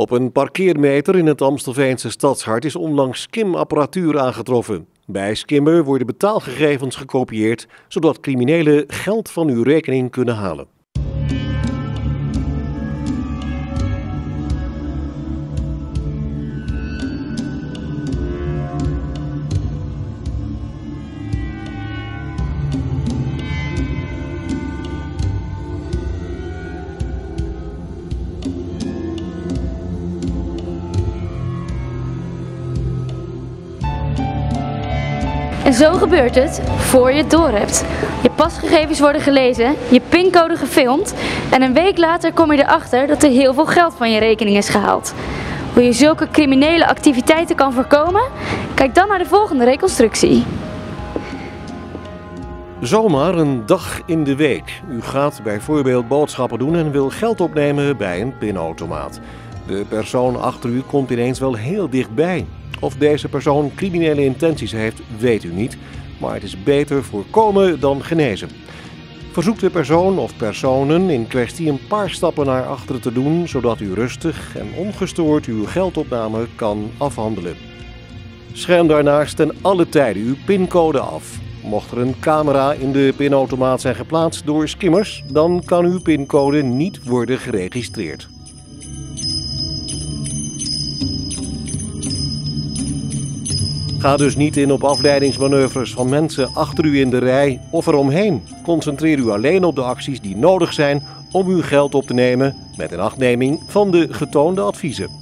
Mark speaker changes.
Speaker 1: Op een parkeermeter in het Amstelveense stadshart is onlangs skimapparatuur aangetroffen. Bij skimmer worden betaalgegevens gekopieerd, zodat criminelen geld van uw rekening kunnen halen.
Speaker 2: En zo gebeurt het voor je het doorhebt. Je pasgegevens worden gelezen, je pincode gefilmd en een week later kom je erachter dat er heel veel geld van je rekening is gehaald. Hoe je zulke criminele activiteiten kan voorkomen? Kijk dan naar de volgende reconstructie.
Speaker 1: Zomaar een dag in de week. U gaat bijvoorbeeld boodschappen doen en wil geld opnemen bij een pinautomaat. De persoon achter u komt ineens wel heel dichtbij. Of deze persoon criminele intenties heeft, weet u niet, maar het is beter voorkomen dan genezen. Verzoek de persoon of personen in kwestie een paar stappen naar achteren te doen, zodat u rustig en ongestoord uw geldopname kan afhandelen. Scherm daarnaast ten alle tijden uw pincode af. Mocht er een camera in de pinautomaat zijn geplaatst door skimmers, dan kan uw pincode niet worden geregistreerd. Ga dus niet in op afleidingsmanoeuvres van mensen achter u in de rij of eromheen. Concentreer u alleen op de acties die nodig zijn om uw geld op te nemen met inachtneming van de getoonde adviezen.